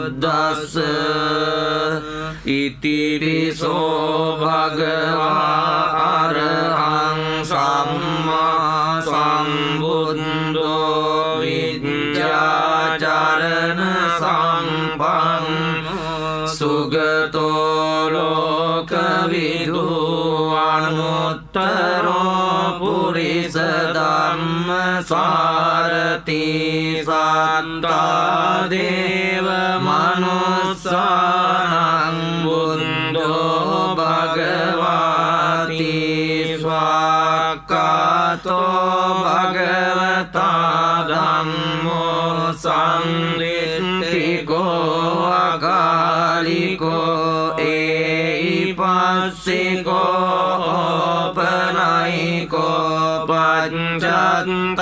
සම්බුද්දස්ස ඉතිරිසෝ භගවා අරහං සම්මා සම්බුද්ධෝ විද්‍යාචරණ සම්පන්න සුගතෝ ලෝකවිදු අනුත්තරෝ පුරිස ධම්ම සාරති සත්තා දේව මනුස්සානං බුද්ධෝ භගවාති ස්වාක්කාතෝ භගවතා ධම්මෝ සංදිත්තිකෝ අකාලිකෝ ඒයි පස්සිකෝ ඕපනයිකෝ පච්චත්තං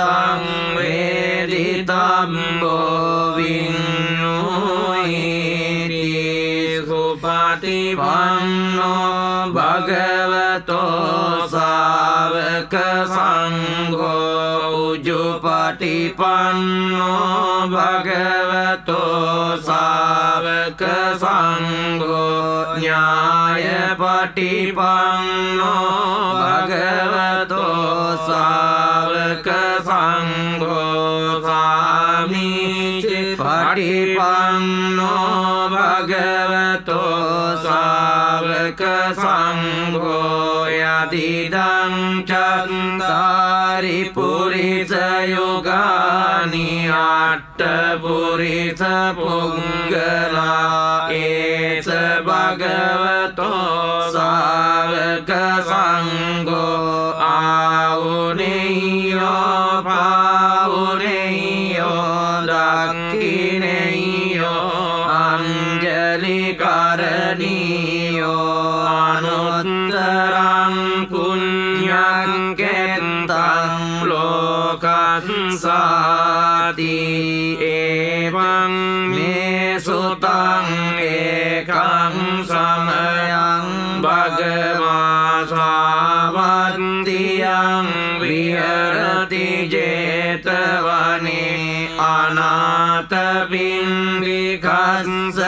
වේදිතම්බෝ විඤ්ඤුයිති සුපටිපන්නෝ භගවතෝ සාවක සංඝෝ උජුපටිපන්නෝ භගවතෝ සාවක සංඝෝ ඥායපටිපන්නෝ භගවතෝ පටිපන්නෝ භගවතෝ සාවක සංඝෝ යදිදං චත්තාරි පුරිස යෝගානි අට්ඨ පුරිස පුංගලා ඒස භගවතෝ සාවක සංඝෝ ලෝකස්සාති එවං මේ සුතං ඒකං සමයං භගවා සාවන්තියං විහරති 제තවනේ අනාත පින්ඩිකස්ස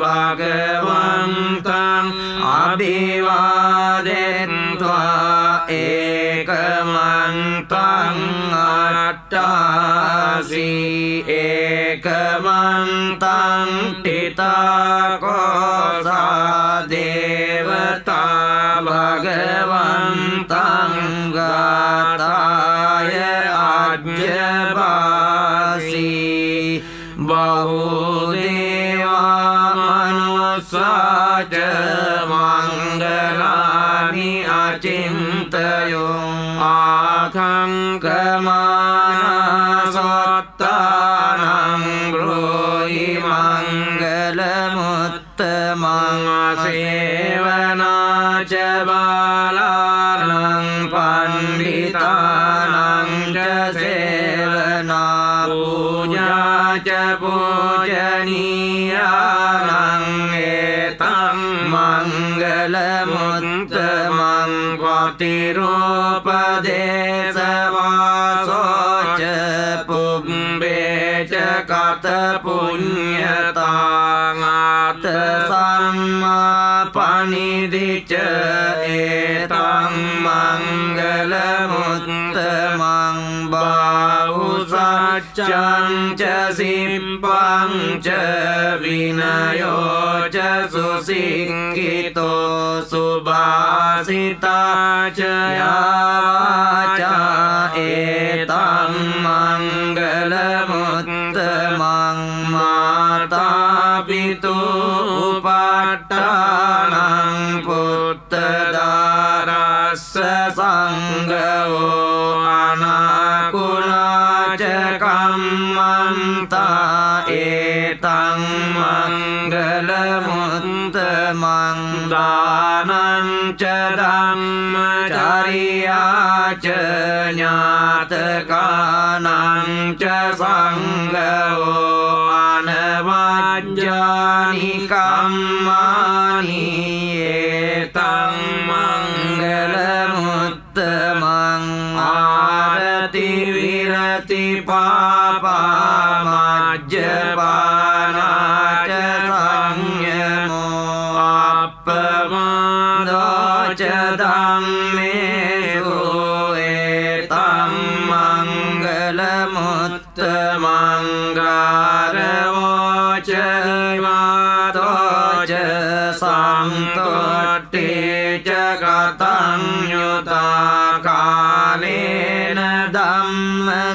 භගවන්තං අභිවාදෙන්ත්වා ඒකමන්තං අට්ටාසී ඒකමන්තං ටිතාකෝසා पाय च सिम्पं च विनयो च सुसिङ्गितो सुभासिता च या มังทานัญจะดัมจาริยาเจญาตกานังจะสังฆอานะวัจญานิกัมมานิเยตังมังเกลมุตตมังอารติวิรติปา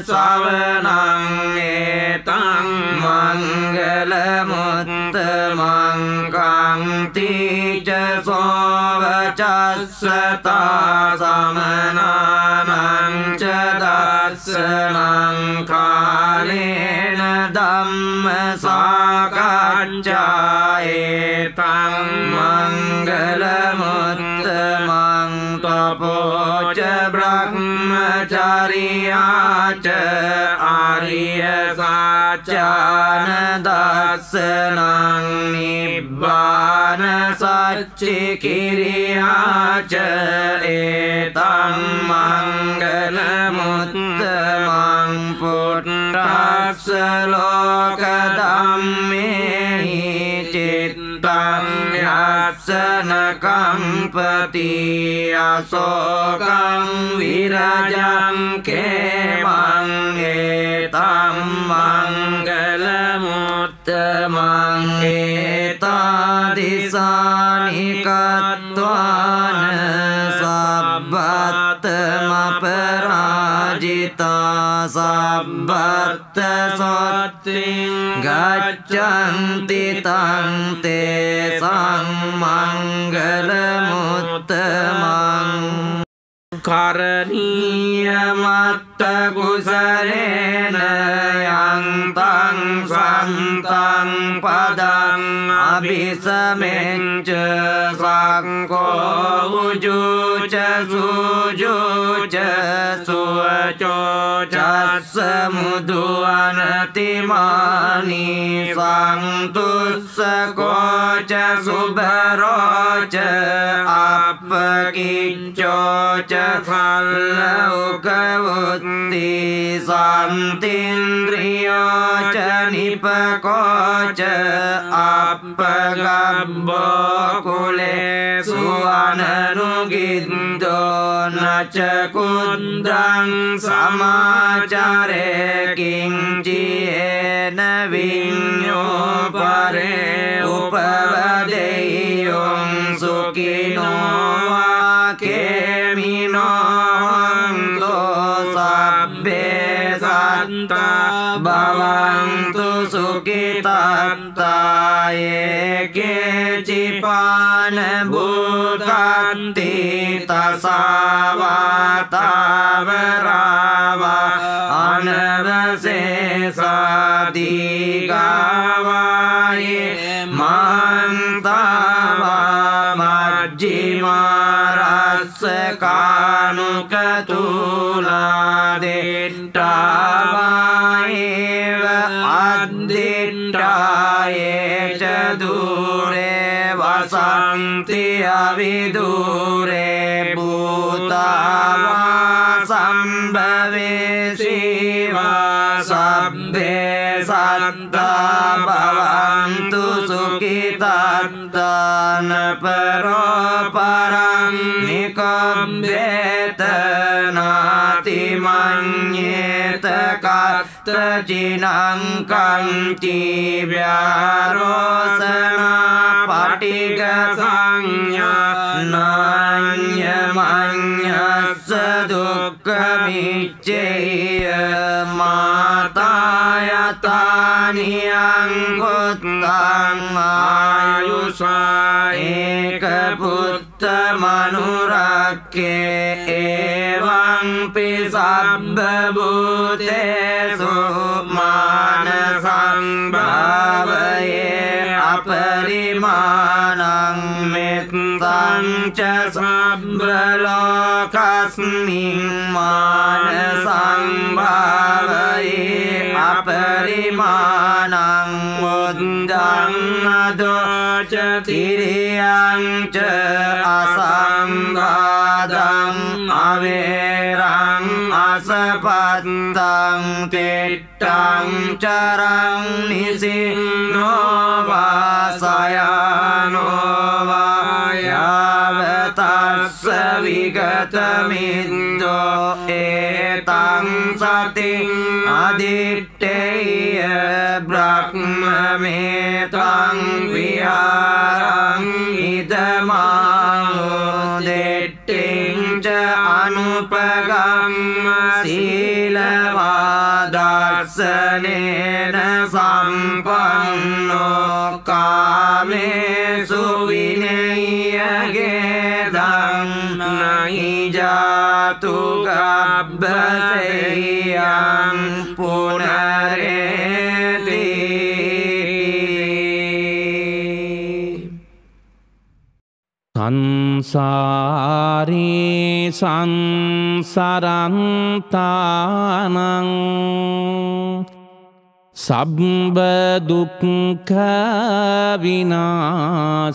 සවනං ඒතං මංගල මුත්ත මංකං තීච සෝවචස්සතා සමනානං ච දස්සනං කාලේන ධම්ම සාකච්ඡායේතං ආරියාට ආරිය සාචාන දස්සනං නිබ්බාන සච්චි කිරියාච ඒතං මංගල මුත්තමං පුට්ටස්ස ලෝක ධම්ම नकं पतया शोकं विरजां के माङ्गे तं मङ्गलमुत्त සබ්බත්ත සත්තිං ගච්ඡන්ති තං තේ සම්මංගල මුත්තමං කරණීය මත්ත කුසලේන යන්තං සන්තං පදං අபிසමෙන්ච සංකෝ උජුච සුජෝ चोचस मुदु अनतिमानि सन्तुषकोच शुभ्र च आपकी चल्लगवति सन्तिन्द्रिय च निपक च आपग कोले सुवन च कुन्द्रं समाचारे किञ्चियेन जिनवीनो परे उपवदे ओं सुकीनो मिनो लो सप्ये सन्त भवन् सुकितान्ताय केचिपानभूता සවතාවරාව අනවසේසාදිගාවායේ මන්තාවා මජ්ජිමාරස්ස කානුකතුලාදෙට්ටාවායේව අද්දිට්ටායේච දුරේ වසන්තිය විදුරේ सम्भवे शिवा सप्ते सन्ता भवन्तु सुखितान् सुखिता दानपरो परा निेतनाति माङ्गेत कात्र जिनाङ्किव्या रोसना पाटिकसंज्ञानाङ्ग्यमाय දුක්කමිච්චෙය මාතායතානියංගොත්තං ආයුසාඒක පුත්ත මනුරක්කේ ඒවංපි සබ්බභූතේසු මාන च सबलोकस्मि मानसम्भावमानं मुन्दं मधो च त्रियं च असम्भाम् अवेरम् असपदं तिष्ठं चरं निसि नो वासयान විගතමින්දෝ ඒතං සති අදිට්ටෙය බ්‍රහ්මමේතං විහාරං ඉදමාහෝ දෙට්ටිංච අනුපගම්ම සීලවාදස්සනේන සම්පන්නෝ කාමේසු ජාතු ගබ්බසෙයන් පුනරේදී සංසාරේ සංසරන්තානං සබ්බ දුක්ඛ විනාශකේ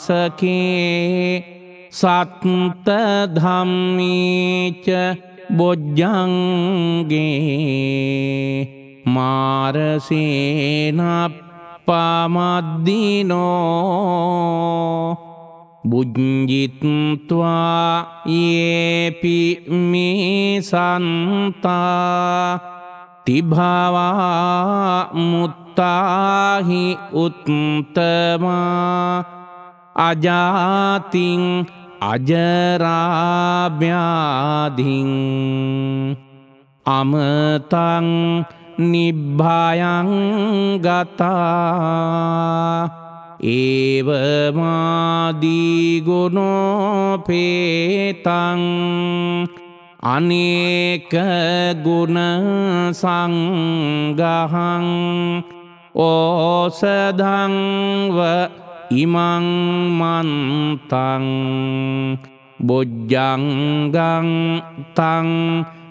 සත්ත ධම්මීච බොජ්ජංගේ මාරසේනප්පමද්දිනෝ බුජ්ජිත්වා ඒපි මේ සන්තා තිභවා මුත්තාහි උත්තමා අජාතින් අජරාභ්‍යාධින් අමතං නිබ්භයං ගතා ඒවමාදීගුණෝපේතං අනේක ගුණ සංගහං ඕසදංව ඉමංමන්තං බොජ්ජංගං තං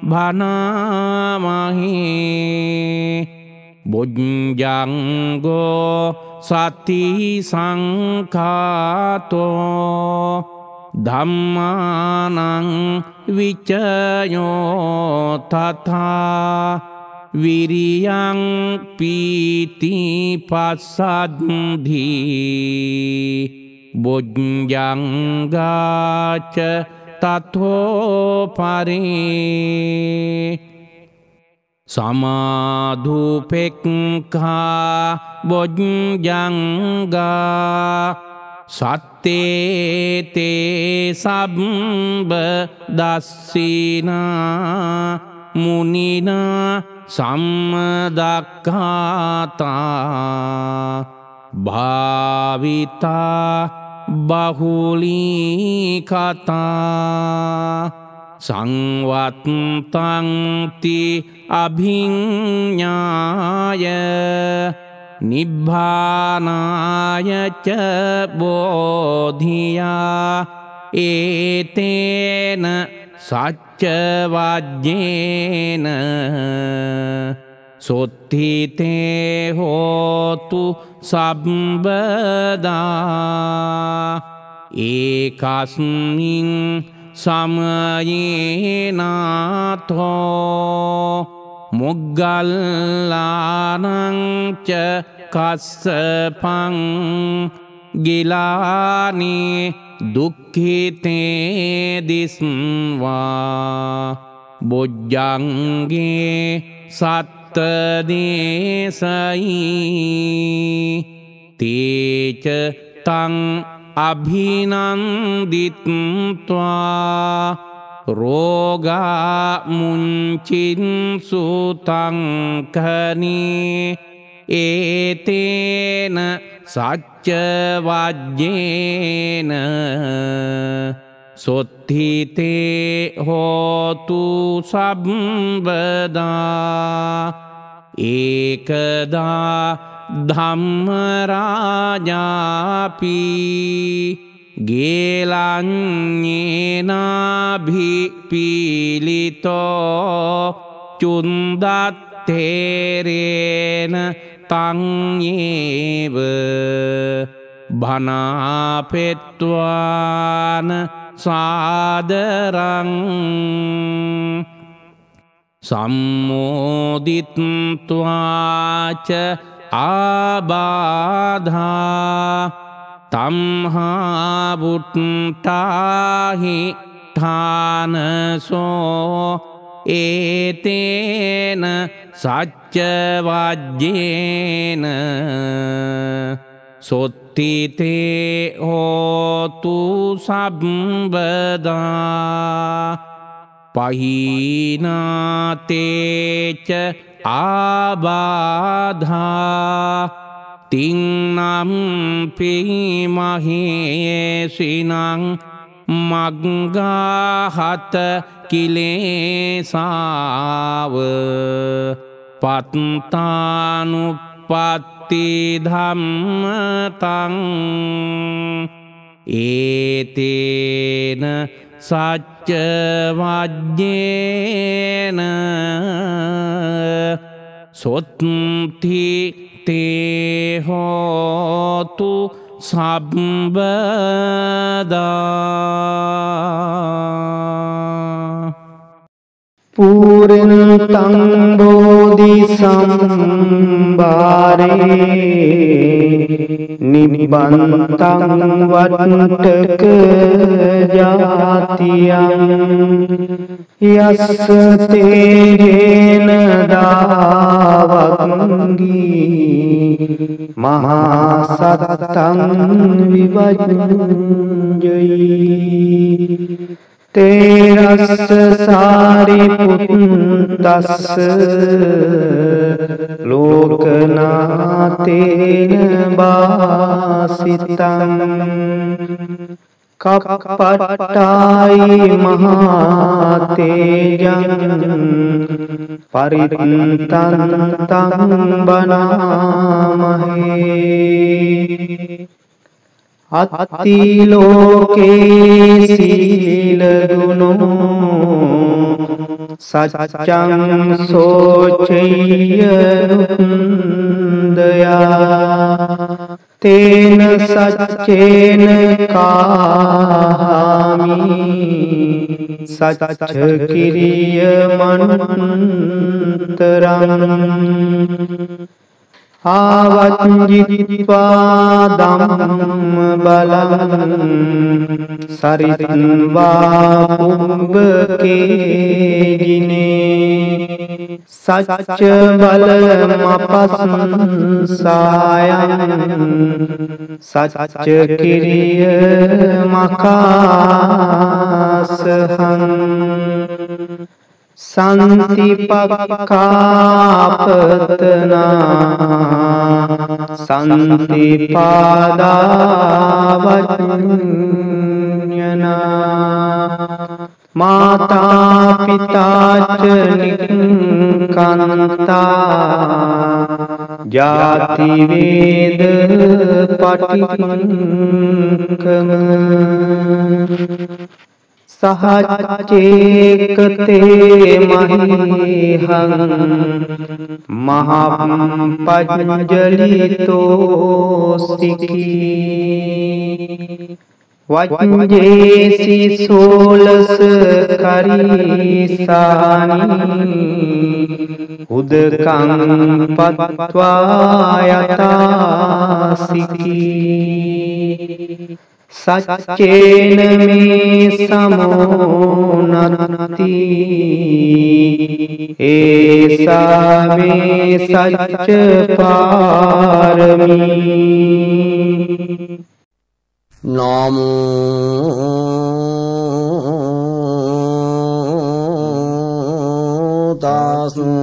භනාමහේ බොජ්ජංගෝ සති සංකාතෝ ධම්මානං විචයෝ තථා විරියං පීති පස්සද්ධී බොජ්ජංගාච තතෝ පරේ සමාධූපෙක්කා බොජ්ජංගා සත්තේතේ සබ්බ දස්සිනා මුනිනා සම්මදක්කාතා භාවිතා බහුලී කතා සංවත්තංති අභිඤ්ඥාය නිබ්භානායච බෝධියා ඒතේන සච්චවජ්ජේන සොත්හිතේ හෝතු සබ්බදා ඒකස්මින් සමයේනාතෝ මුග්ගල්ලානංච කස්සපං ගිලානේ දුක්හිතේ දිස්වා බොජ්ජන්ගේ සත්ත තේච තං අභිනන්දිත්වා රෝගාමුංචින්සුතංකනී ඒතේන සච්චවජ්ජේන සොත්හිතේ හෝතු සබ්බදා ඒකදා ධම්මරාජාපි ගේලං්ඥේනාභිපිලිතෝ චුන්දත්තේරේන තංඒව භනාපෙත්වාන සාදරං සම්මෝදිත්වාච ආබාධා තම්හාබුට්ටාහි ඨානසෝ ඒතේන සච්චවජ්ජේන සොත්තිතේ හෝතු සබ්බදා පහිනාතේච ආබාධා තිංනම්පිමහේසිනං මග්ගාහත කිලේසාව පත්තානුපත්තිධම්මතං ඒතේන සච්චවජ්ජේන සොත්ති තේහෝතු සබ්බදා පූරෙන්තං බෝධි සම්බාරේ නිබන්තං වට්ටක ජාතියං යස්ස තේරේන දාවංගී මහා සත්තං විවජ්ජයි තේරස්ස සාරිපුත්තස්ස ලෝකනාතේන බාසිතං කප්පට්ටායි මහාතේජන් පරිත්තන්තං බනාමහේ අත්තිලෝකේ සීලගුණෝ සච්චං සෝචයදයා තේන සච්චේන කාමි සච්ච කිරිය මනුන්තරං ආවත්ජිත්වා දම්ම බලන් සරිතන්වා පුම්භකේගිනේ සච්ච බලමපසන්සායන් සච්ච කිරිය මකාසහන් සන්තිපක්කාපතනා සන්තිපාදාවඥනා මාතාපිතාචනිකන්තා ජාතිවේද පටිකම सहचेकते महीहं महापञ्जलितोऽसिकी वञ्जेसि सोलस्करीसानि उदकं पत्वायतासिकी सचेन में समोनति। ऐसा सच पारमी। नमो दासू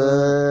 الإنسان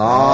Ah.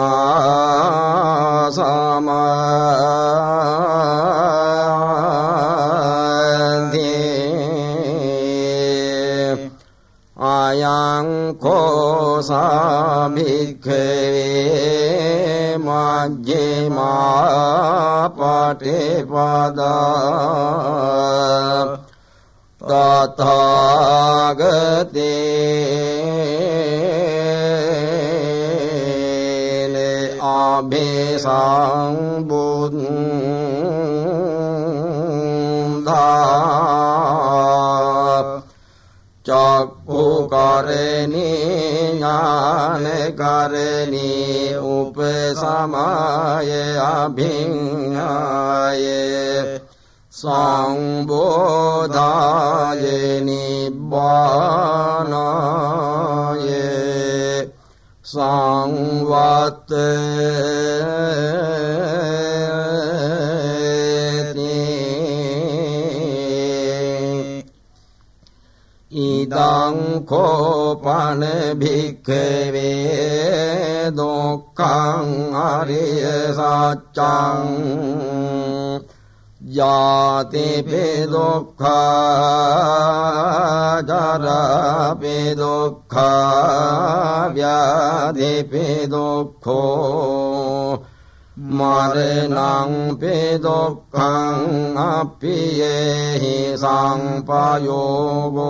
සංමා සමාධි අයං කෝසාභික්ඛවේ මජ්ජිමා පටිපදා තථාගතේන අභිසම්බුද්ධා චක්ඛු කරණී ඥාන කරණී උපසමාය අභිඤ්ඤාය සංබෝධාය නිබ්බානාය සංවත්ත ඉදං කෝපන භික්ඛවේ දුක්ඛං අරිය සත්‍යං 야대배독하가라 배독하 야대배독호 마레낭배독강 앞피에 상파요고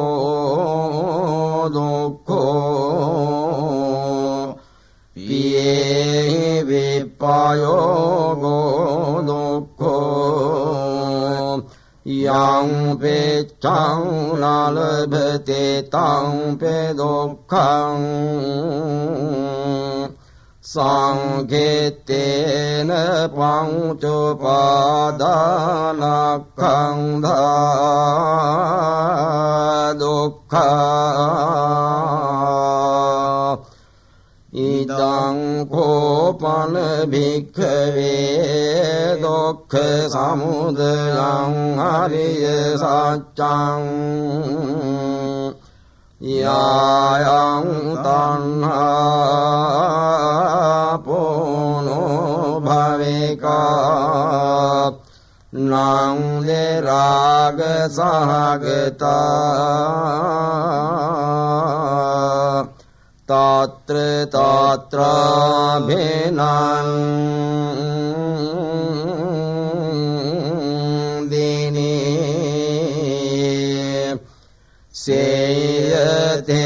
독고 비에 비파요고 독고 යං පෙච්ඡං නලභතේ තං පෙදොක්ඛං සංඝේතේන පංචපාදානක්ඛන්ධා දුක්ඛා ඉදං කෝපන භික්ඛවේ දුක්ඛ සමුදයං අරිය සත්‍යං යායං තණ්හා පෝනෝ භවිකා නං රාග සහගතා තාත්‍ර තාත්‍රාභේනං දිනේ සේයතේ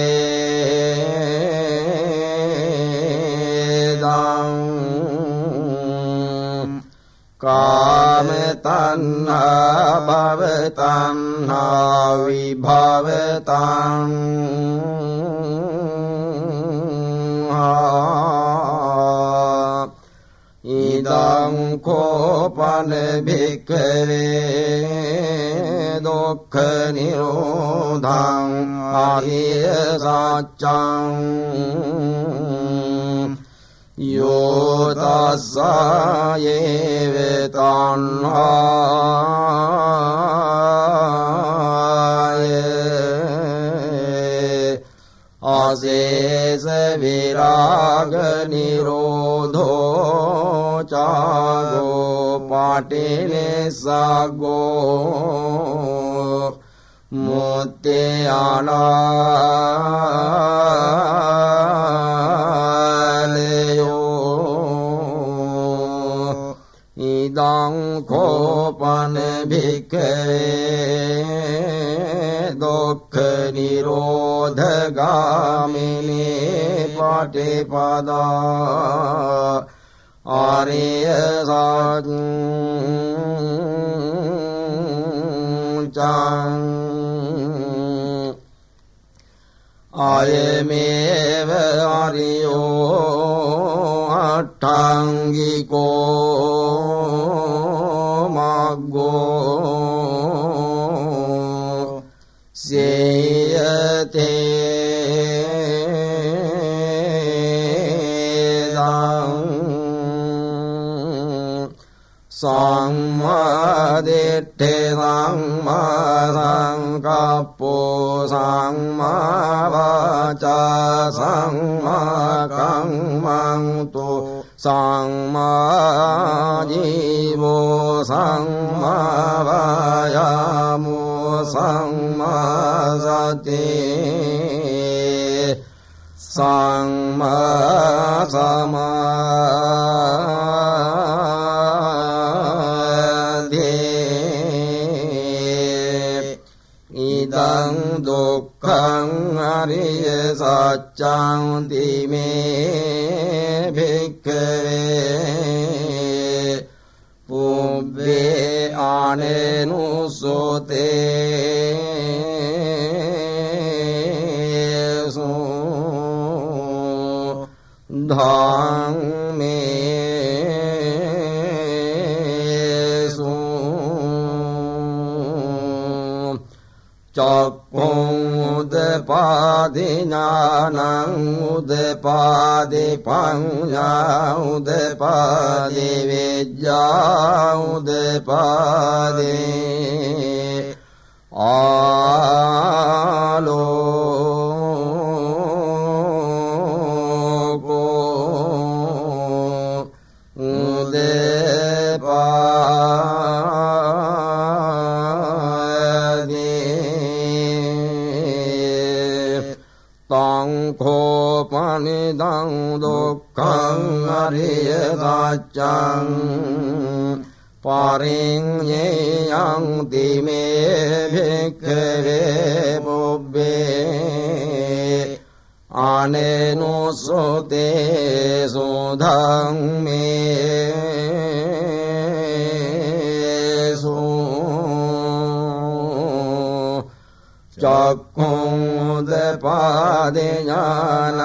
දං කාම තණ්හා භව තණ්හා විභව තණ්හා කෝපන භික්ඛවේ දුක්ඛ නිරෝධං ආරිය සත්‍යං යෝ තස්සායේ ආසේස විරාග නිරෝධෝ චාගෝ පාටිනිසග්ගෝ මුත්තේ ආනාලයෝ ඉදං කෝපන භික්ඛවේ දුක්ඛ නිරෝධ ගාමිනී පටිපදා ආරිය සත්‍යං ආයමේව ආරියෝ අට්ඨංගිකෝ මග්ගෝ සේයතේ දං සම්මාදිට්ඨේ සම්මාසංකප්පෝ සම්මාවාචා සම්මාකම්මන්තෝ සම්මාජීවෝ සම්මාවායාමෝ සම්මාසතේ। සම්මාසමාදේ ඉදං දුක්ඛං අරිය සත්‍යං තිමේ භික්ඛවේ। පුබ්බේ ආනේනුසෝතේ සෝ ධම්මේ සෝ චක්ඛුං උදපාදි ඥානං උදපාදි පඤ්ඤා උදපාදි විද්‍යා උදපාදි ආලෝකෝ කෝපනිදං දුක්ඛං අරිය සත්‍යං පරිඤ්ඤයං තිමේ භික්ඛවේ පුබ්බේ අනේනොසෝතේ සෝධං මේ චක්ඛුං උදපාදේ ඥානං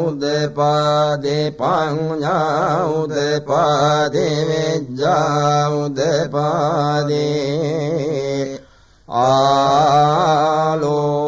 උදපාදේ පඤ්ඤා උදපාදේ විද්‍යා උදපාදේ ආලෝකෝ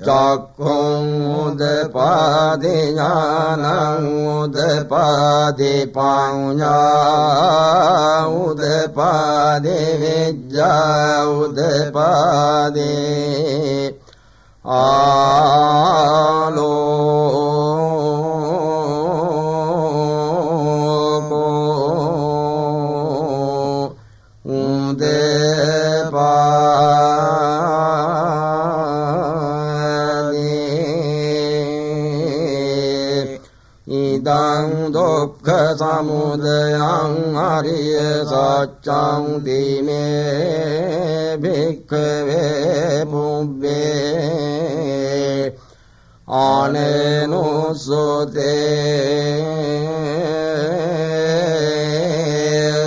චක්ඛුං උදපාදේ ඥානං උදපාදේ පඤ්ඤා උදපාදේ විද්‍යා උදපාදේ ආලෝකෝ දුක්ඛ සමුදයං අරිය සත්‍යං දීමේ භික්ඛවේ පුබ්බේ ආනේනුසෝතේ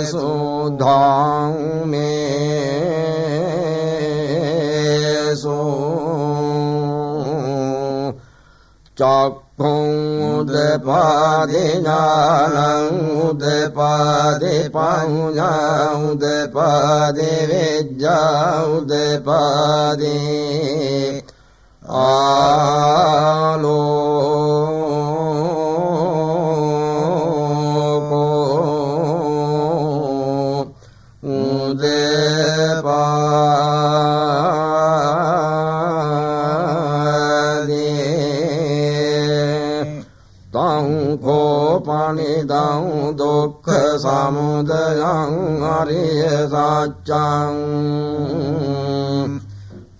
සුද්ධං මේ සෝ චක්ඛුං උදපාදේ पादे उदपादे पाहुना उदपादे जादे उदपादे आलो කෝපනිදං දුක්ඛ සමුදයං අරිය සත්‍යං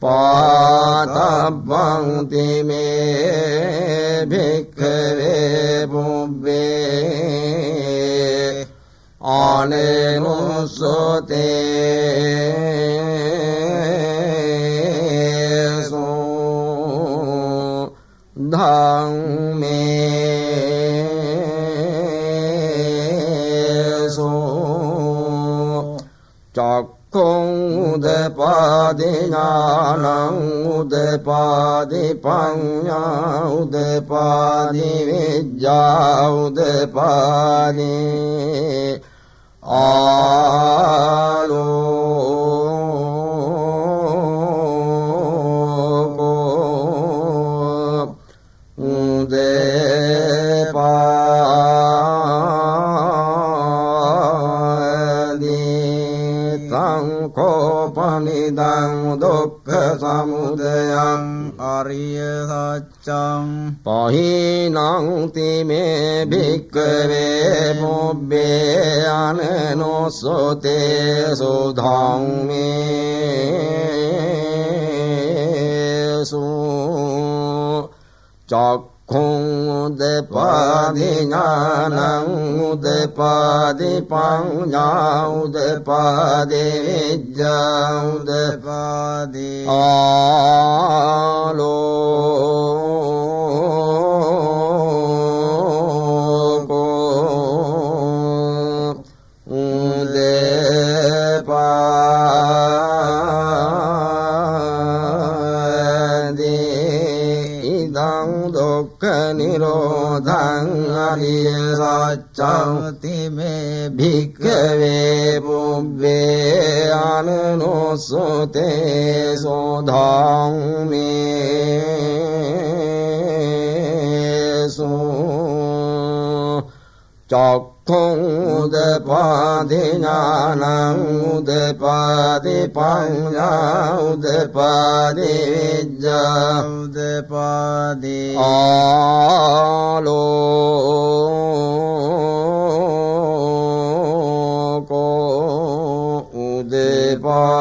පාතබ්බං තිමේ භික්ඛවේ පුබ්බේ ආනේනුසෝතේ සෝ ධම්මේ උදපාදේ ඥානං උදපාදේ පඤ්ඤා උදපාදේ විද්‍යා උදපාදේ සමුදයං අරිය සච්චං පහිනං තිමේ භික්කවේ මොබ්බේ අනනොසොතේ සුධම්මේසු චක්ඛුං උදපාදි ඥානං උදපාදි පඤ්ඤා උදපාදි විද්‍යා උදපාදි ආලෝකෝ අරිය සත්‍යං තිමේ භික්ඛවේ පුබ්බේ අනනොසොතේ සෝධම්මේසු චක්ඛුං උදපාදි ඥානං උදපාදි පඤ්ඤා උදපාදි විද්‍යා උදපාදී ආලෝකෝ උදපාදී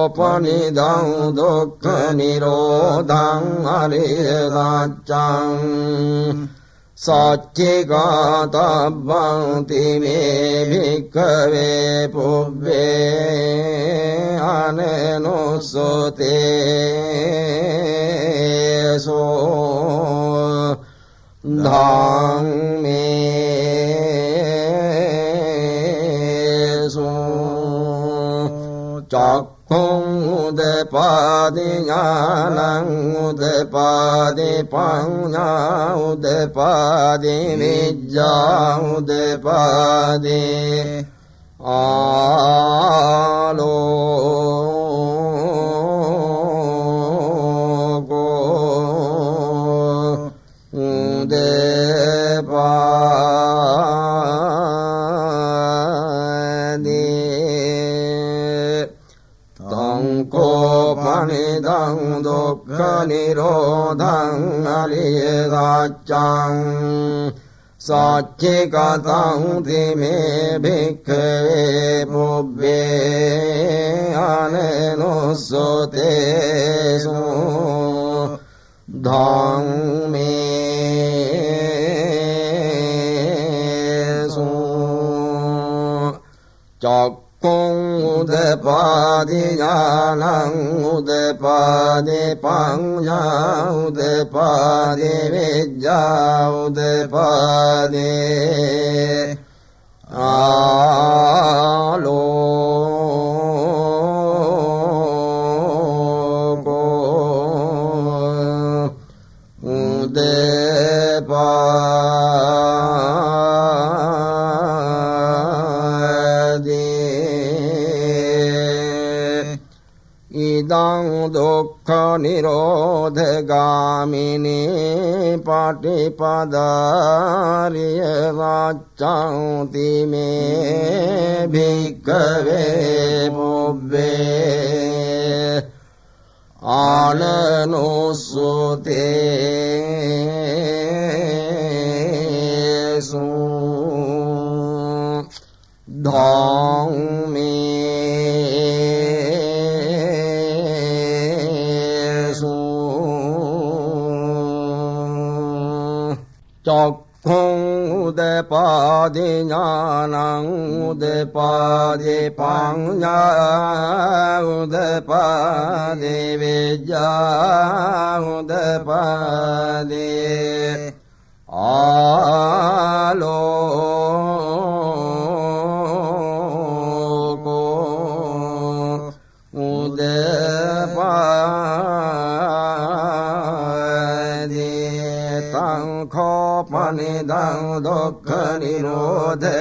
කෝපනිදං දුක්ඛ නිරෝධං අරිය සත්‍යං සච්චිකාතබ්බං තිමේ භික්ඛවේ පුබ්බේ අනනොසොතේ සෝ ධම්මේසු උදපාදි ඥානං උදපාදි පඤ්ඤා උදපාදි විද්‍යා උදපාදි ආලෝකෝ කෝපනිදං දුක්ඛ නිරෝධං අරිය සත්‍යං සච්චිකතං තිමේ භික්ඛවේ පුබ්බේ අනනොසොතේසු ධම්මේසු චක්ඛුං උදපාදි ඥානං උදපාදි පඤ්ඤා උදපාදි විද්‍යා උදපාදි ආලෝකෝ ඉදං දුක්ඛ නිරෝධගාමිනී පටිපදාරිය වච්ඡන්ති මේ භික්ඛවේ පුබ්බේ ආනනොසුතේසු ධම්මේසු උදපාදි ඥානං උදපාදි පඤ්ඤා උදපාදි විද්‍යා උදපාදි ආලෝකෝ කෝපනිදං දුක්ඛ නිරෝධගාමිනී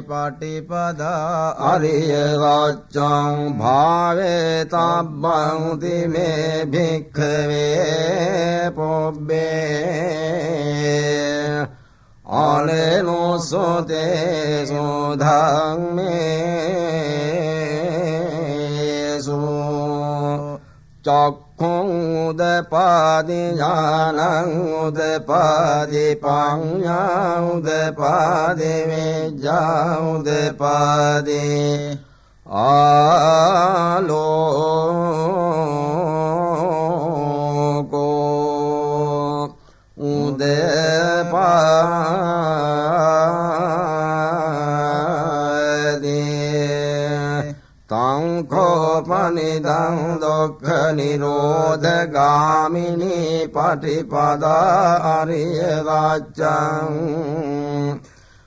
පටිපදා අරිය වච්ඡං භාවේ තබ්බං තිමේ භික්ඛවේ පොබ්බේ අනනුසුතේසු ධම්මේසු චක්ඛුං උදපාදි ඥානං උදපාදි පඤ්ඤා උදපාදි විඥා උදපාදි ආලෝකෝ උදපාදි කෝපනිදං දුක්ඛ නිරෝධගාමිනී පටිපදා අරිය වාචං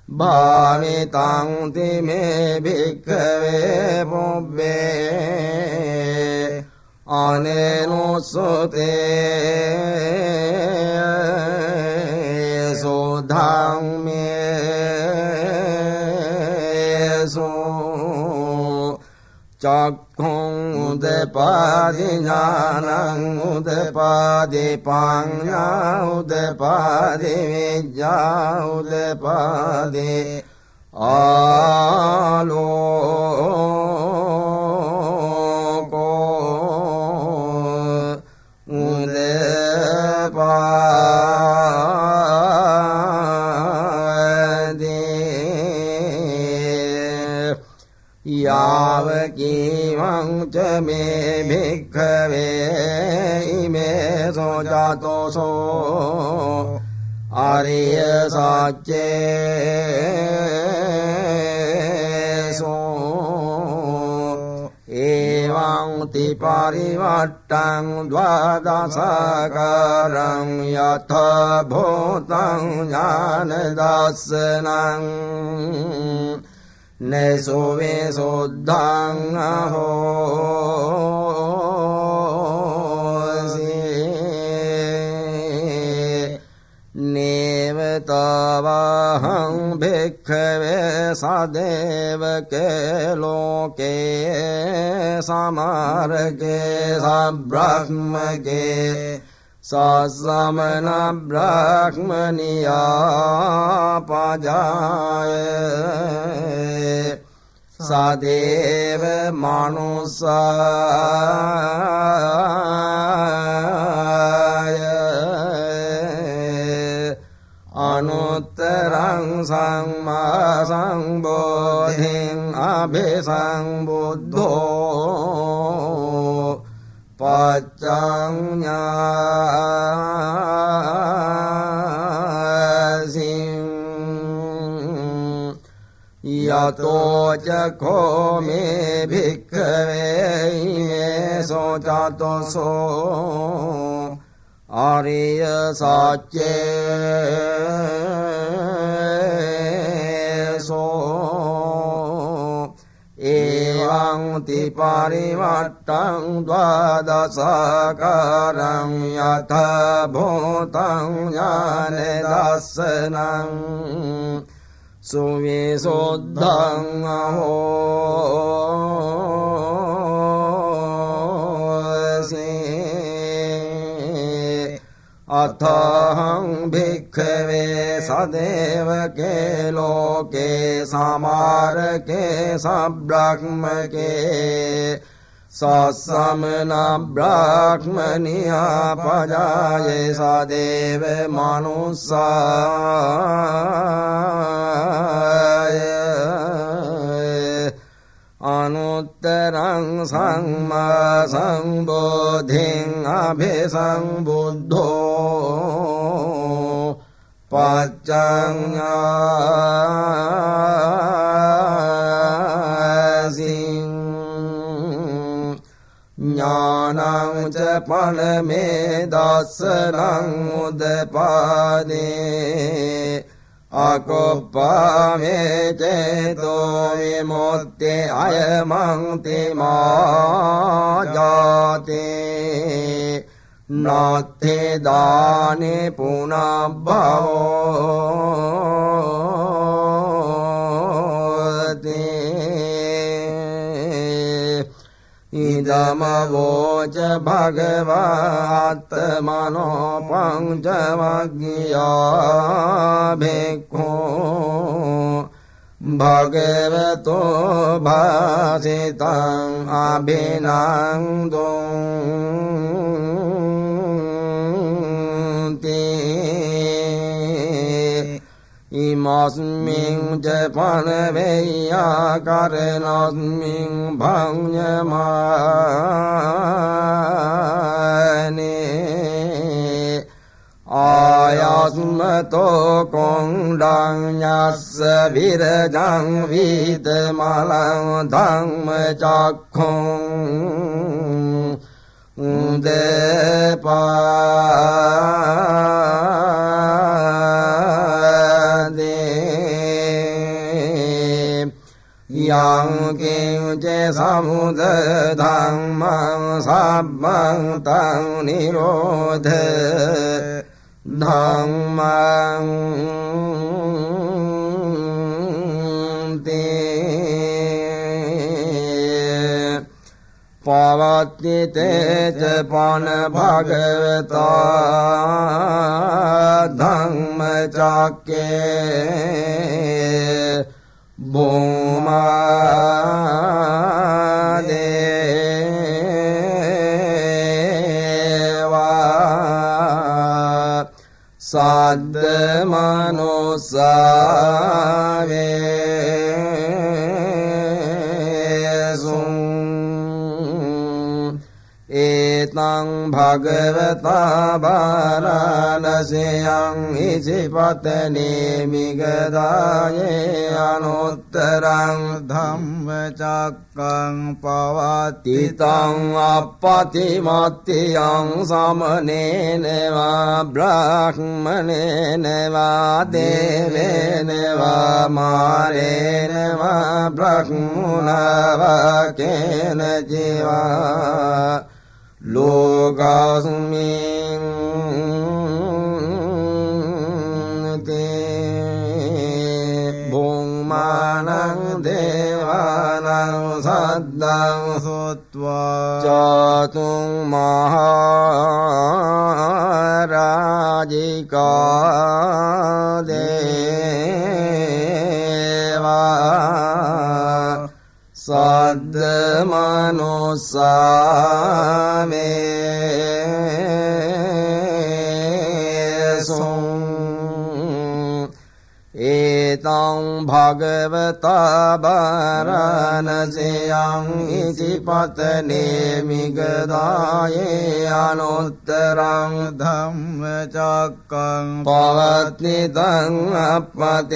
භාවිතං තිමේ භික්ඛවේ පුබ්බේ අනේනුසුතේ සෝධම්මේසු චක්ඛුං උදපාදි ඥානං උදපාදි පඤ්ඤා උදපාදි විඥා උදපාදි ආලෝකෝ 기왕 점이 비크베 임에 소자도소 아리에 사제소 이왕 띠파리왓땅 좌다사가랑 야타보땅 야네다스낭 දස්සනං නසෝවේ සොද්ධං අහෝසි නේවතවහං භික්ඛවේ සදේවකේ ලෝකේ සමාරකේ සබ්‍රහ්මකේ සසමන බ්‍රහ්මනියා පජාය. සදේව මනුසාය. අනුත්තරං සංමා සංබෝධින් අභිසංබුද්ධෝ ปัจจัญญาสิง 야또 자코메 비크메 이메소 자또소 아리여 사제소 එවං ති පරිවට්ටං ද්වාදසකරං යත භූතං ඥාන දස්සනං සුවිසුද්ධං අහෝසි අතහං භික්ඛවේ සදේවකේ ලෝකේ සමාරකේ සබ්‍රහ්මකේ සස්සමන බ්‍රහ්මනියා පජායේ සදේව මනුස්සාය අනුත්තරං සංමා සංබෝධින් අභිසංබුද්ධෝ පච්චඥාසින් ඥානං ච පනමේ දස්සනං උදපාදේ गोपवे चेतो मे अयमङ्क्ति मा जाति। नास्ते दानि पुनः भवो ඉදමවෝච භගවාත්තමනෝ පංචවග්ගියා භෙක්ඛෝ භගවතෝ භාසිතං අභිනන්දුන්ති ඉමස්මින් ච පනවෙය්‍යා කරනස්මින් භං්ඥමානේ ආයස්මතෝ කොංඩං යස්ස විරජං වීතමලං ධම්ම චක්ඛුං උදපාදේ යං කිංච සමුද ධම්මං සබ්බං තං නිරෝධ ධම්මං තේ පවත්තිතේච පන භගවතා ධම්මචක්කේ භූමාදේවා සද්දමනුසාවේසුන් ඒතං භගවතා බාරාණසයං ඉසිපතනේ මිගදායේ අනුත්තරං ධම්මචක්කං පවත්ති තිතං අපපතිමත්තියං සමනේනවා බ්‍රහ්මනේනවා දේවේනවා මාරේනවා බ්‍රහ්මුණවා කේන ජීවා ලෝකස්මින් තේ භුම්මානං දේවානං සද්දං සොත්වා චාතුං මහරාජිකා දේවා සද්ද ඒතං භගවතා බාරාණසයං ඉසිපතනේ මිගදායේ අනුත්තරං ධම්මචක්කං පවත්නිතං අපපතිවත්තියං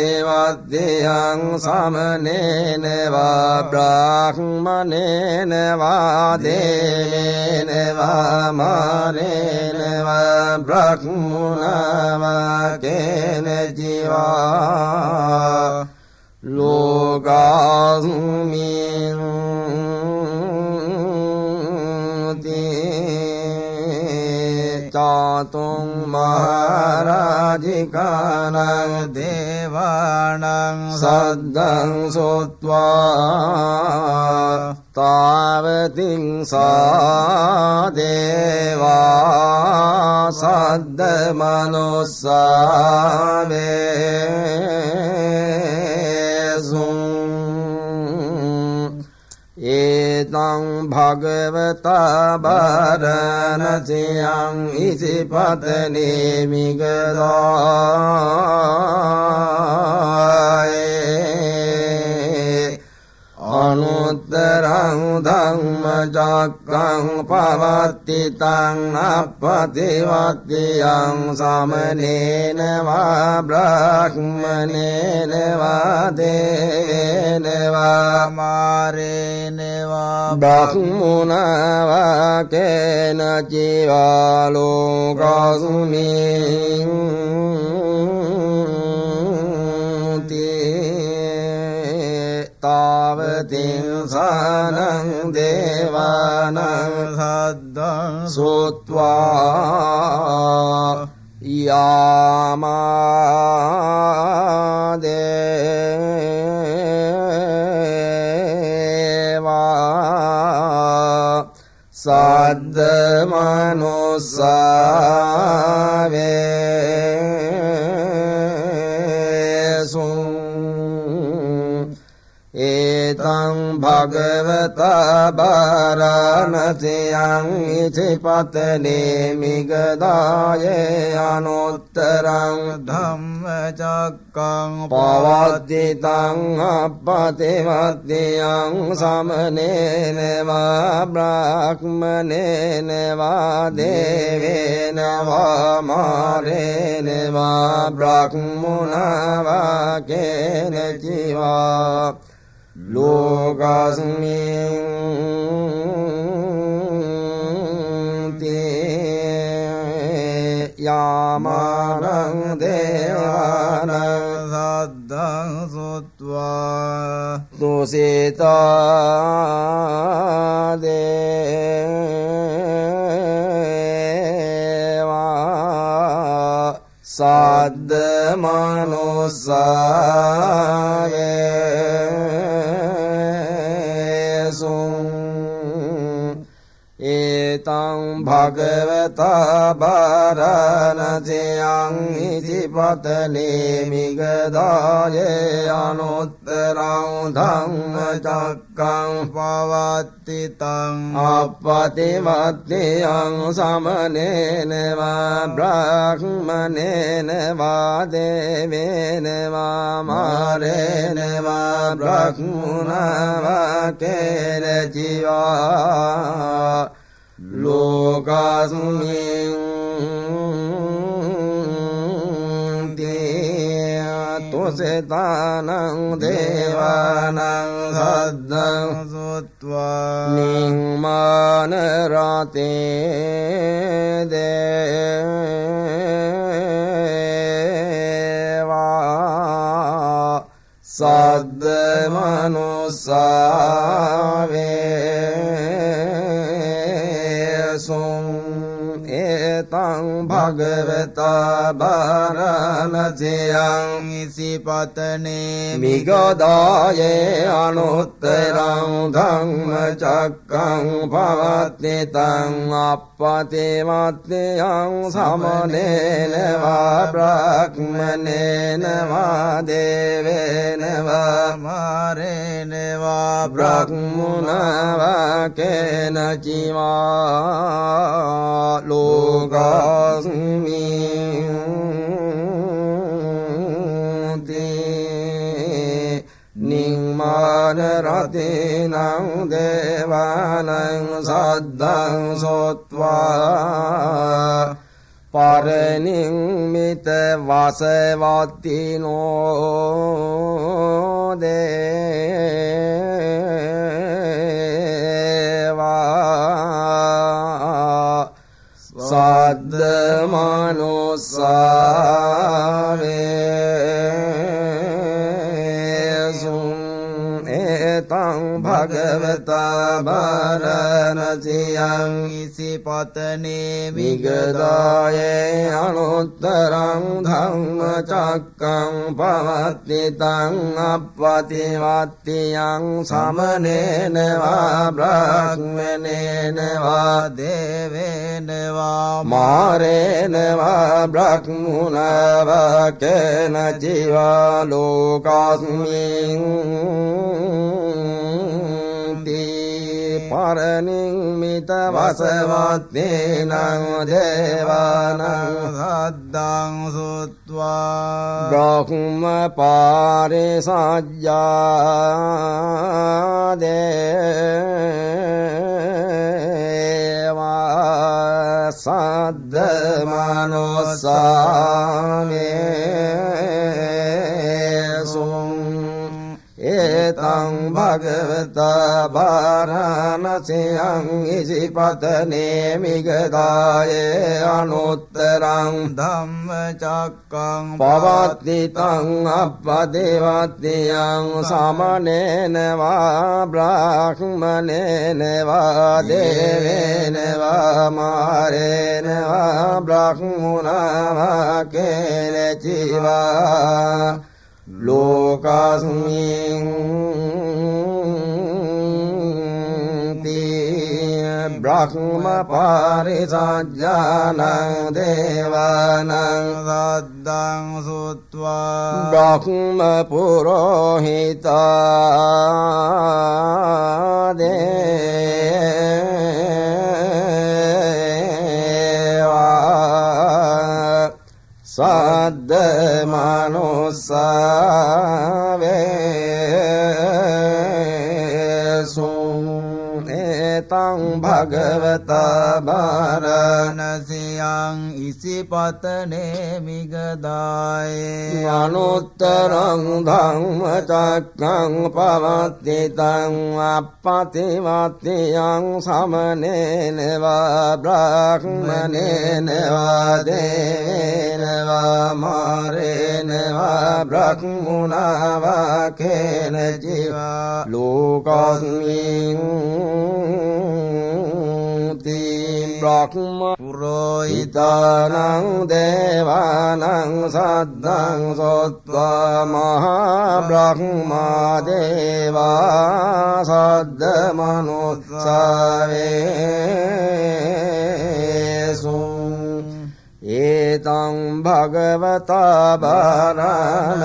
සමනේනවා බ්‍රාහ්මනේනවා දේවේනවා මාරේනවා බ්‍රහ්මුණවා කේන ජීවා ලෝකාස්මින් චාතුං මහරාජිකානං දේවානං සද්දං සොත්වා තාවතිං සාදේවා සද්ද මනුස්සාවේසුන් तं भगवता ङ्गता इति आङ्ग् इत् අනුත්තරං ධම්මචක්කං පවත්තිතං අපපතිවත්තියං සමනේනවා බ්‍රහ්මනේනවා දේවේනවා මාරේනවා බ්‍රහ්මුණවා කේන ජීවාලෝකසුමින් සද්දින් සානං දේවානං සද්දං සුත්වා යාමාදේවා සද්ද මනුසාවේ භගවතාබාරානසියං ඉතිපතනේ මිගදායේ අනුත්තරං ධම්මචක්කං පවද්දිතං අපපතිවද්දියං සමනේනවා බ්‍රාහ්මනේනවා දේවේනවා මාරේනවා බ්‍රහ්මුණවා කේනචිවා ලෝකස්මින් තේ යාමානං දේවානං සද්දං සුත්වා දුසිතා දේවා සද්ද So. ඒතං භගවතා බාරණජයං ඉතිපතනේ මිගදායේ අනුත්තරං ධම්මචක්කං පවත්ති තං අපපතිමත්තියං සමනේනවා බ්‍රහ්මනේනවා දේවේනවා මාරේනවා බ්‍රහ්මුණවා කේලජිවා ලෝකස්මින් තුසිතානං දේවානං සද්දං සුත්වා නිම්මාන රතේ දේවා සද්ද මනුස්සාවේසුන් භගවතා බාරණසියං ඉසිපතනේ මිගදායේ අනුත්තරං ධම්මචක්කං පවත්තිතං අපපතිමත්තියං සමනේනවා බ්‍රහ්මනේනවා දේවේනවා මාරේනවා බ්‍රහ්මුණවා කේනචිවා රතිනං දේවානං සද්දං සොත්වා පරනිම්මිත වසවත්තිනෝ දේවා සද්ද ඒතං භගවතා බාරණසියං ඉසිපතනේ විගදායේ අනුත්තරං ධම්මචක්කං පවත්තිතං අපපතිවත්තියං සමනේනවා බ්‍රහ්මනේනවා දේවේනවා මාරේනවා බ්‍රහ්මුණවා කේනචිවා ලෝකස්මින් පරනිම්මිත වසවත්තේනං දේවානං සද්දං සුත්වා බ්‍රහ්ම පාරිසජ්ජා දේවා සද්ද මනුස්සාමේසුන් ඒතං භගවතා බාරාණසියං ඉසිපතනේ මිගදායේ අනුත්තරං ධම්මචක්කං පවත්තිතං අපදේවත්තියං සමනේනවා බ්‍රහ්මනේනවා දේවේනවා මාරේනවා බ්‍රහ්මුණවා කේලචිවා ලෝකස්මින් බ්‍රහ්ම පාරිසජ්ජානං දේවානං සද්දං සුත්වා බ්‍රහ්ම පුරෝහිතා දේවා සද්ද මනුස්සාවේසුන් ඒතං භගවතා බාරණ නසියං ඉසිපතනේ මිගදායේ අනුත්තරං ධම්මචක්කං පවත්තිතං අපපතිවත්තියං සමනේනවා බ්‍රහ්මනේනවා දේවේනවා මාරේනවා බ්‍රහ්මුණවා කේන ජීවා. ලෝකස්මින් බ්‍රහ්ම පුරෝහිතානං දේවානං සද්දං සොත්වා මහා බ්‍රහ්මා දේවා සද්ද මනුස්සාවේසුන් ඒතං භගවතා බාරණතියං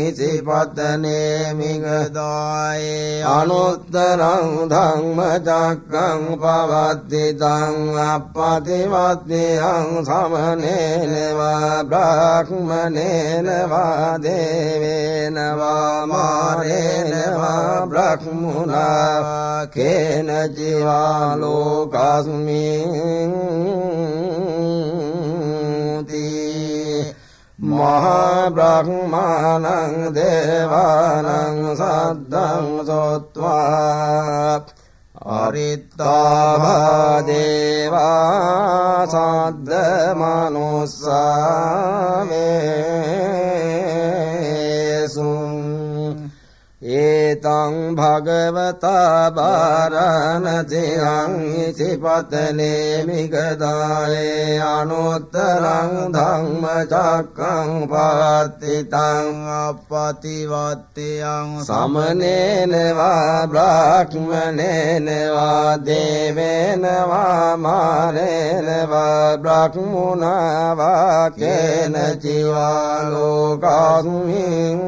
ඉසිපතනේ මිගදායේ අනුත්තරං ධම්මචක්කං පවත්තිතං අපපතිවත්තියං සමනේනවා බ්‍රහ්මනේනවා දේවේනවා මාරේනවා බ්‍රහ්මුණා කේන ජීවා ලෝකස්මින් මහා බ්‍රහ්මානං දේවානං සද්දං සොත්වා. අරිත්තාභා භගවතා බාරණතියං ඉසිපතනේ මිගදායේ අනුත්තරං ධම්මචක්කං පවත්තිතං අපපතිවත්තියං සමනේනවා බ්‍රහ්මනේනවා දේවේනවා මාරේනවා බ්‍රහ්මුණවා කේන ජීවා ලෝකස්මින්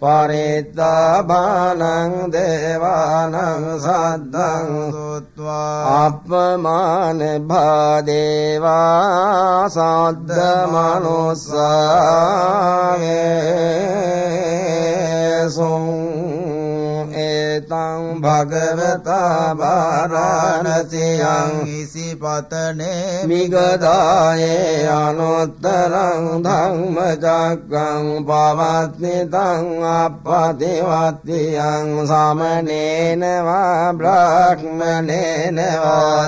පරිත්තාභානං දේවානං සද්දං සුත්වා අපමාන භාදේවා සද්ද මනුස්සාවේසුන් ඒතං භගවතා බාරණසියං ඉසිපතනේ මිගදායේ අනුත්තරං ධම්මචක්කං පවත්නිතං අපපතිවත්තියං සමනේනවා බ්‍රහ්මනේනවා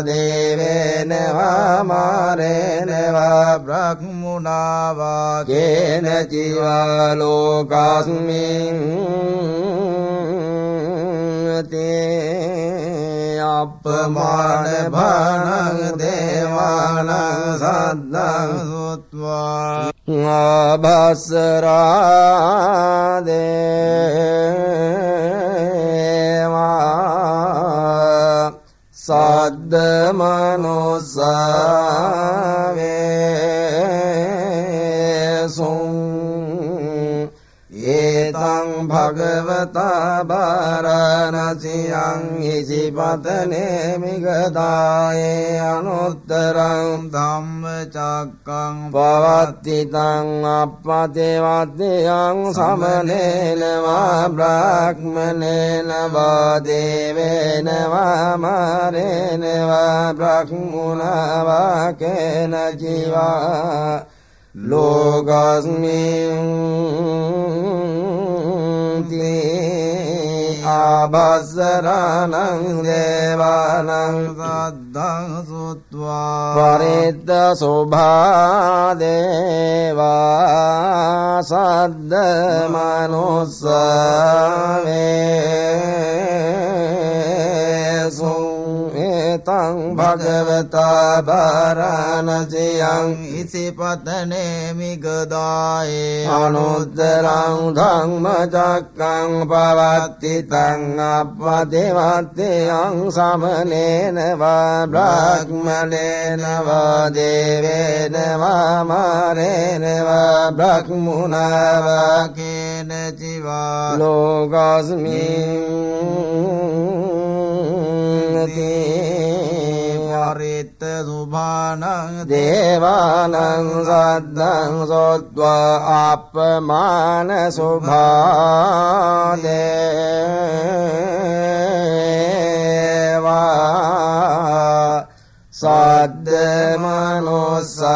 දේවේනවා මාරේනවා බ්‍රහ්මුණාවා කේන ජීවා ලෝකස්මින් තේ අපමාන භානං දේවානං සද්දං සුත්වා ආභස්සරා දේවා සද්ද මනුස්සාවේසුන් භගවතා බාරණසියං ඉසිපතනේ මිගදායේ අනුත්තරං ධම්මචක්කං පවත්තිතං අපපතිවත්තියං සමනේනවා බ්‍රහ්මනේනවා දේවේනවා මාරේනවා බ්‍රහ්මුණවා කේන ජීවා ලෝකස්මින් ආභස්සරණං දේවානං සද්දං සුත්වා පරිත්ත සුභාදේවා සද්ද මනුස්සාවේසුන් ඒත තං භගවතා බාරාණසියං ඉසිපතනේ මිගදායේ අනුත්තරං ධම්මචක්කං පවත්ති තං අප්පතිවත්තයං සමනේන වා බ්‍රහ්මණේන වා දේවේන වා මාරේන වා බ්‍රහ්මුණා වා කේන ජීවා ලෝකස්මින් වරිත්ත සුභානං දේවානං සද්දං සොත්වා අපමාන සුභාදේවා සද්ද මනුස්සාවේසුන්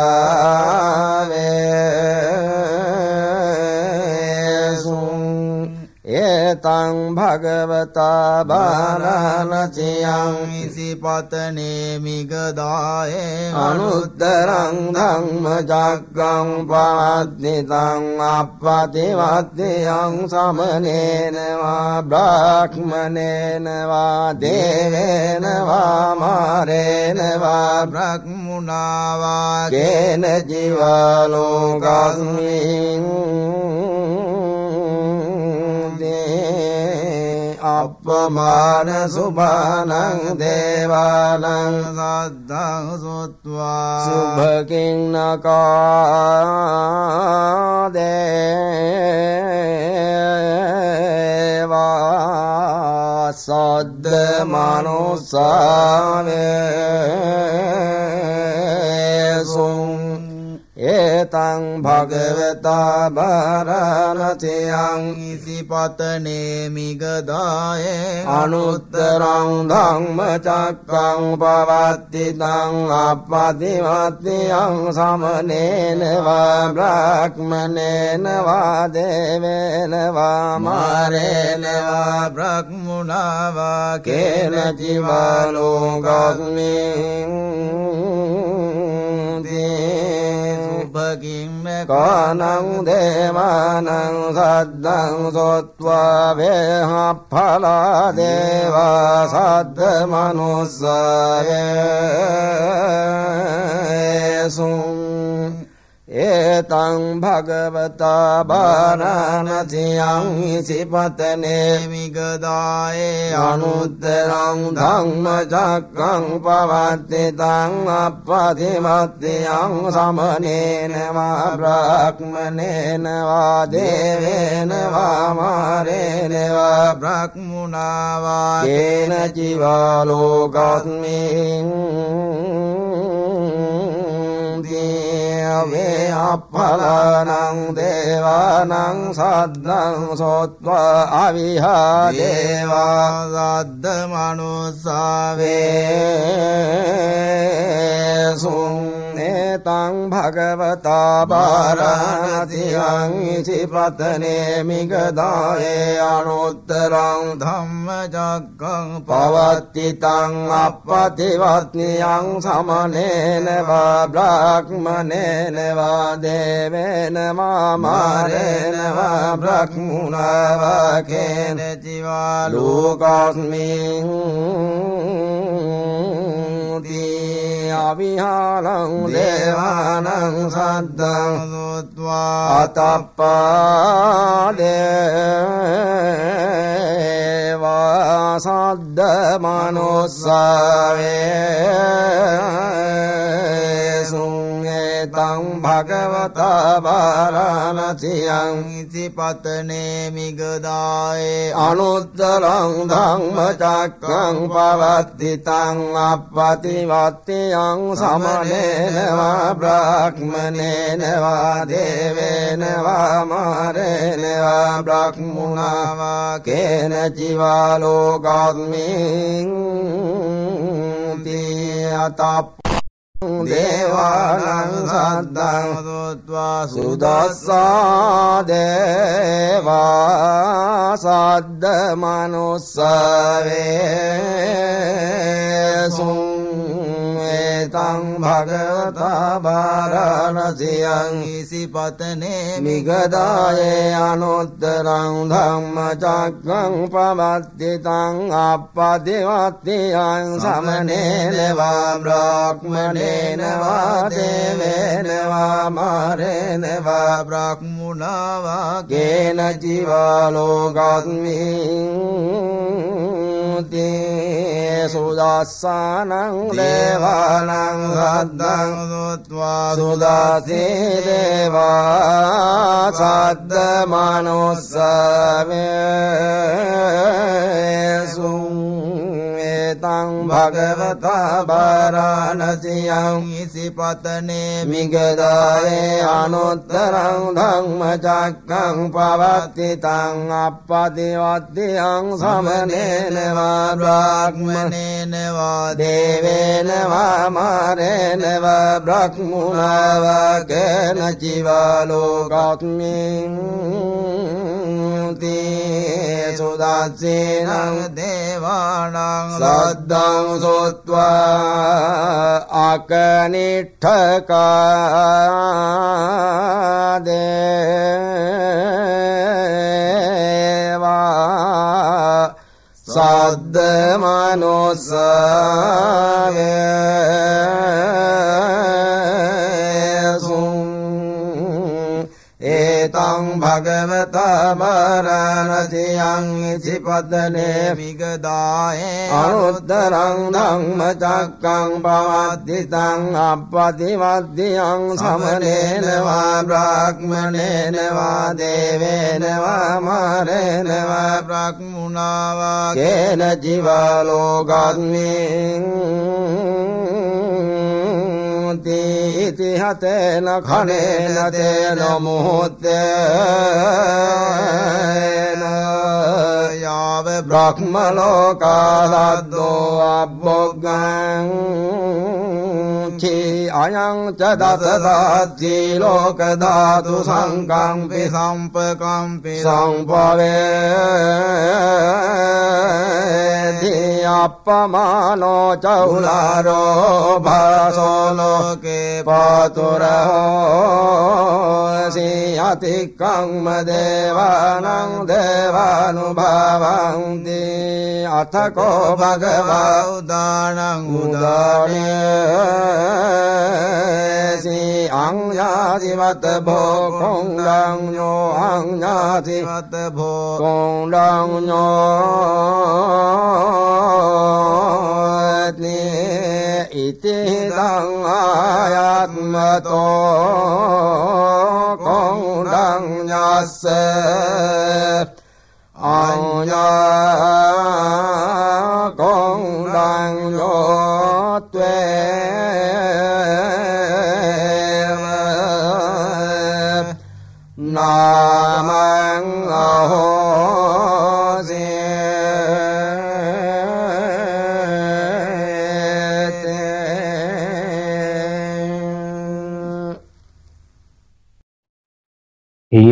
ඒතං භගවතා බාරාණසියං ඉසිපතනේ මිගදායේ අනුත්තරං ධම්මචක්කං පවත්තිතං අප්පතිවත්තියං සමනේන වා බ්‍රාහ්මණේන වා දේවේන වා මාරේන වා බ්‍රහ්මුණාවා කේන ජීවාලෝකස්මින් අප්පමාන සුභානං දේවානං සද්ධං සොත්වා සුභකින් නකාදේවා සද්ද මනුසාවේසුන් ඒතං භගවතා බාරාණතියං ඉසිපතනේ මිගදායේ අනුත්තරං ධම්මචක්කං පවත්ති තං අප්පතිවත්තියං සමනේන වා බ්‍රහ්මනේන වා දේවේන වා මාරේන වා බ්‍රහ්මුණාවා කේන ජීවාලෝකස්මින් देवानं सद्दं सोत्वा वेह व्यः फलादेवा सद्मनुष्य ඒතං භගවතා බාරාණසියං ඉසිපතනේ මිගදායේ අනුත්තරං ධම්මචක්කං පවත්ති තං අප්පතිමත්තියං සමනේන වා බ්‍රහ්මනේන වා දේවේන වා මාරේන වා බ්‍රහ්මුණාවා කේන ජීවාලෝකස්මින් වේ අප්පලානං දේවානං සද්දං සොත්වා අවිහා දේවා සද්ද මනුස්සාවේ වේසුන් ඒතං භගවතා බාරාණතියං ඉසිපතනේ මිගදායේ අනුත්තරං ධම්මචක්කං පවත්ති තං අප්පතිවත්නියං සමනේන වා බ්‍රහ්මනේන වා දේවේන වා මාරේන වා බ්‍රහ්මුණා ලෝකස්මින් අවිහාලං දේවානං සද්දං සොත්වා අතප්පාදේවා සද්ද මනුස්සාවේසුන් ඒතං භගවතා බාරාණසියං ඉසිපතනේ මිගදායේ අනුත්තරං ධම්මචක්කං පවත්ති තං අප්පතිවත්තියං සමනේන වා බ්‍රහ්මනේන වා දේවේන වා මාරේන වා බ්‍රහ්මුණාවා කේන ජීවාලෝකස්මින් අතප් देवानं सद्दं श्रुत्वा देवानुवा सुदशादेवा शाद्ध सु ඒතං භගවතා භාරාණසියං ඉසිපතනේ මිගදායේ අනුත්තරං ධම්මචක්කං පවත්තිතං අප්පදිවත්තියං සමනේන වා බ්‍රාහ්මණේන වා දේවේන වා මාරේන වා බ්‍රහ්මුණවා කේන ජීවාලෝකත්මී සුදස්සානං දේවානං රද්දං දොත්වා සුදාසේ දේවා සද්ද මනුස්සවේසුං ඒතං භගවතා බාරාණසියං ඉසිපතනේ මිගදායේ අනුත්තරං ධම්මචක්කං පවත්තිතං අප්පතිවත්තියං සමනේන වා බ්‍රාහ්මණේ මනේන වා දේවේන වා මාරේන වා බ්‍රහ්මුණා වා කේන ජීවාලෝකත්මින් තේ सुदासीनां देवानां श्राद्धां श्रोत्वा आकनिष्ठका आकनिष्ठकादे श्राद्धमानो ඒතං භගවතා මරණසියං ඉසිපතනේ මිගදායේ අනුත්තරං ධම්මචක්කං පවත්තිතං අප්පතිවද්දියං සමනේන වා බ්‍රාහ්මණේන වා දේවේන වා මාරේන වා බ්‍රහ්මුණාවා කේන ti ti ha te na kha ne na te na mo te na ya ve brahma lo ka la do abbogang chi ayang cha da da chi lo ka da tu sang kang pi sang pa kang अपमानो चौलारो भासो लोके पातुरहोऽसियतिकं देवानं देवानुभवन्ति अथ को भगवा उदानं उदारेसि अङ्गादिवत् भो कोङ्गं यो अङ्गादिवत् भो कोङ्गं यो iti đăng ayat ma to con đăng nhà se. Anh nhà con đăng rồi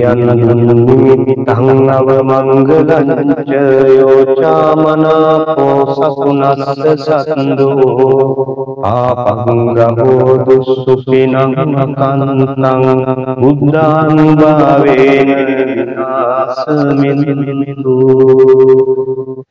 धियन्नवमङ्गलञ्चयो चामनापोसपुनसन्दो आपङ्गो दुःसुपिनं कन्दं बुद्धानुभावेन विनाशमिन्दु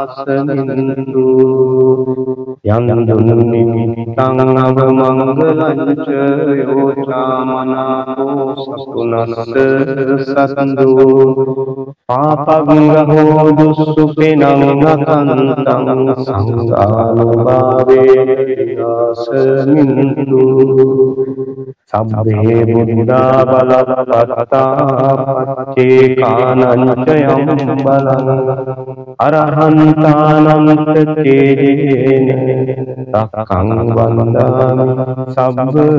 asanindu yang dunni tang nama mangalan cayo camana ko sakunas sakandu apa gengah ho supinang nakan tang sangkalu babi asanindu सभ्ये Buddha बलपत्ताचेकानञ्चयं बलम् अरहन्तानञ्च चेजेने सकं वन्दनं सब्बसो